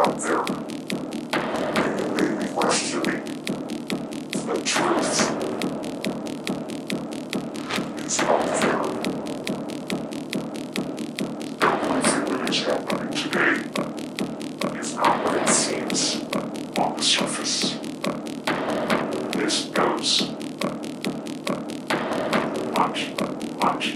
out there, may they be questioning the truth is out there. Everything that is happening today is not what it seems on the surface. This goes much, much